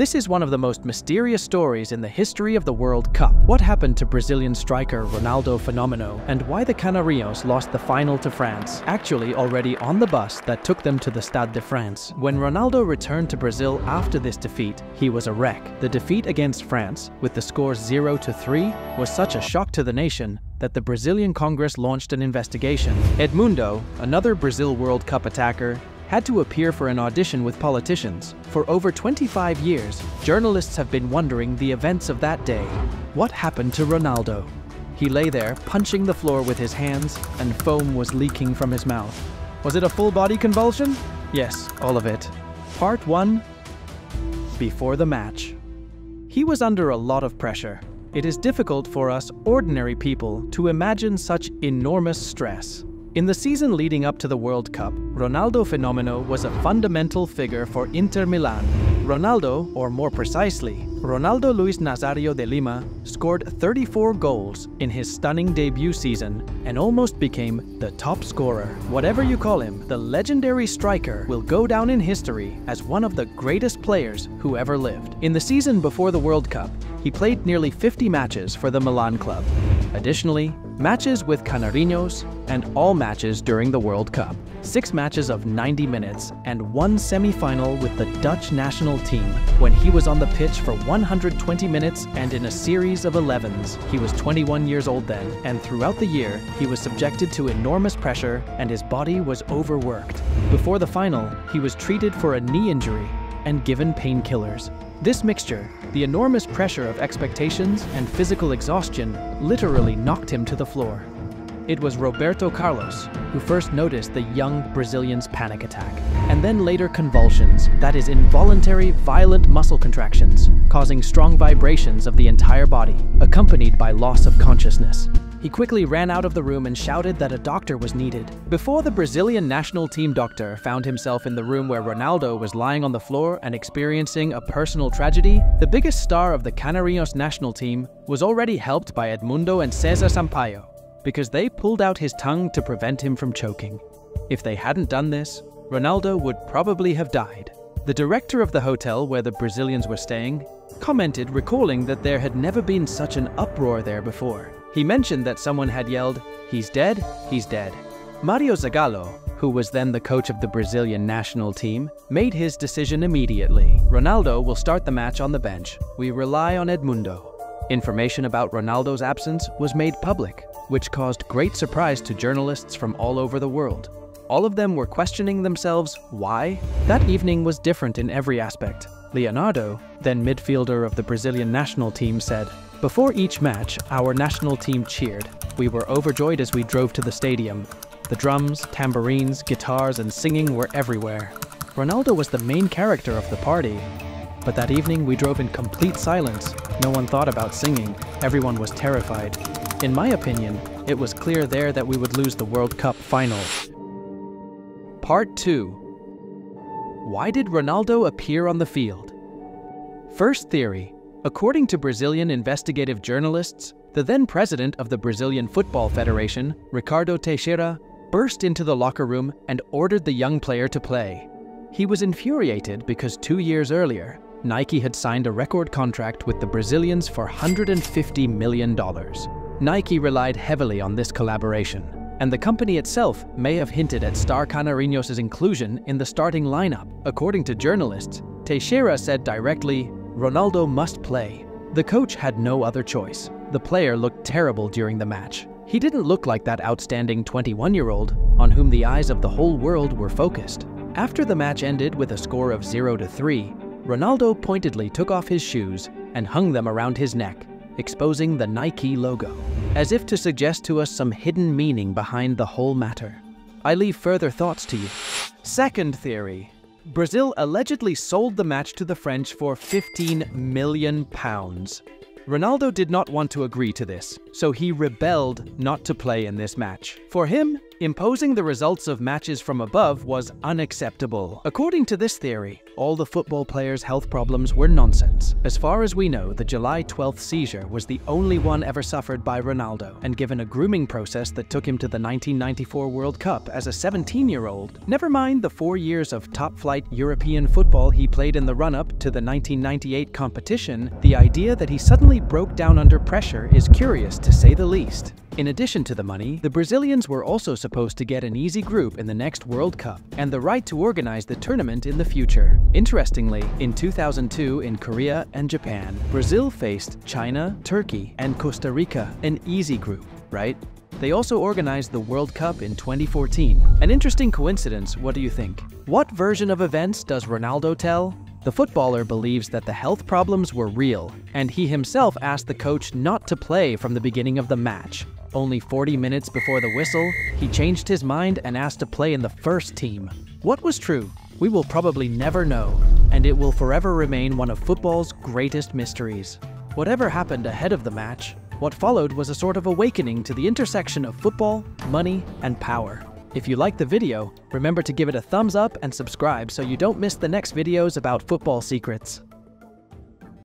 This is one of the most mysterious stories in the history of the World Cup. What happened to Brazilian striker Ronaldo Fenomeno and why the Canarios lost the final to France, actually already on the bus that took them to the Stade de France. When Ronaldo returned to Brazil after this defeat, he was a wreck. The defeat against France, with the score 0 to 3, was such a shock to the nation that the Brazilian Congress launched an investigation. Edmundo, another Brazil World Cup attacker, had to appear for an audition with politicians. For over 25 years, journalists have been wondering the events of that day. What happened to Ronaldo? He lay there, punching the floor with his hands, and foam was leaking from his mouth. Was it a full body convulsion? Yes, all of it. Part 1 Before the match. He was under a lot of pressure. It is difficult for us ordinary people to imagine such enormous stress. In the season leading up to the World Cup, Ronaldo Fenomeno was a fundamental figure for Inter Milan. Ronaldo, or more precisely, Ronaldo Luis Nazario de Lima, scored 34 goals in his stunning debut season and almost became the top scorer. Whatever you call him, the legendary striker will go down in history as one of the greatest players who ever lived. In the season before the World Cup, he played nearly 50 matches for the Milan club. Additionally, matches with Canariños, and all matches during the World Cup. Six matches of 90 minutes and one semi-final with the Dutch national team when he was on the pitch for 120 minutes and in a series of 11s. He was 21 years old then, and throughout the year, he was subjected to enormous pressure and his body was overworked. Before the final, he was treated for a knee injury and given painkillers. This mixture, the enormous pressure of expectations and physical exhaustion, literally knocked him to the floor. It was Roberto Carlos who first noticed the young Brazilian's panic attack, and then later convulsions, that is involuntary, violent muscle contractions, causing strong vibrations of the entire body, accompanied by loss of consciousness. He quickly ran out of the room and shouted that a doctor was needed. Before the Brazilian national team doctor found himself in the room where Ronaldo was lying on the floor and experiencing a personal tragedy, the biggest star of the Canarios national team was already helped by Edmundo and Cesar Sampaio, because they pulled out his tongue to prevent him from choking. If they hadn't done this, Ronaldo would probably have died. The director of the hotel where the Brazilians were staying commented recalling that there had never been such an uproar there before. He mentioned that someone had yelled, He's dead, he's dead. Mario Zagallo, who was then the coach of the Brazilian national team, made his decision immediately. Ronaldo will start the match on the bench. We rely on Edmundo. Information about Ronaldo's absence was made public, which caused great surprise to journalists from all over the world. All of them were questioning themselves why. That evening was different in every aspect. Leonardo, then midfielder of the Brazilian national team, said, before each match, our national team cheered. We were overjoyed as we drove to the stadium. The drums, tambourines, guitars, and singing were everywhere. Ronaldo was the main character of the party. But that evening we drove in complete silence. No one thought about singing. Everyone was terrified. In my opinion, it was clear there that we would lose the World Cup final. Part 2 Why did Ronaldo appear on the field? First theory According to Brazilian investigative journalists, the then president of the Brazilian Football Federation, Ricardo Teixeira, burst into the locker room and ordered the young player to play. He was infuriated because two years earlier, Nike had signed a record contract with the Brazilians for $150 million. Nike relied heavily on this collaboration, and the company itself may have hinted at Star Canariños' inclusion in the starting lineup. According to journalists, Teixeira said directly, Ronaldo must play. The coach had no other choice. The player looked terrible during the match. He didn't look like that outstanding 21-year-old on whom the eyes of the whole world were focused. After the match ended with a score of 0 to 3, Ronaldo pointedly took off his shoes and hung them around his neck, exposing the Nike logo, as if to suggest to us some hidden meaning behind the whole matter. I leave further thoughts to you. Second theory, Brazil allegedly sold the match to the French for 15 million pounds. Ronaldo did not want to agree to this, so he rebelled not to play in this match. For him, Imposing the results of matches from above was unacceptable. According to this theory, all the football players' health problems were nonsense. As far as we know, the July 12th seizure was the only one ever suffered by Ronaldo, and given a grooming process that took him to the 1994 World Cup as a 17-year-old, never mind the four years of top-flight European football he played in the run-up to the 1998 competition, the idea that he suddenly broke down under pressure is curious to say the least. In addition to the money, the Brazilians were also supposed to get an easy group in the next World Cup and the right to organize the tournament in the future. Interestingly, in 2002 in Korea and Japan, Brazil faced China, Turkey, and Costa Rica, an easy group, right? They also organized the World Cup in 2014. An interesting coincidence, what do you think? What version of events does Ronaldo tell? The footballer believes that the health problems were real, and he himself asked the coach not to play from the beginning of the match. Only 40 minutes before the whistle, he changed his mind and asked to play in the first team. What was true? We will probably never know, and it will forever remain one of football's greatest mysteries. Whatever happened ahead of the match, what followed was a sort of awakening to the intersection of football, money, and power. If you liked the video, remember to give it a thumbs up and subscribe so you don't miss the next videos about football secrets.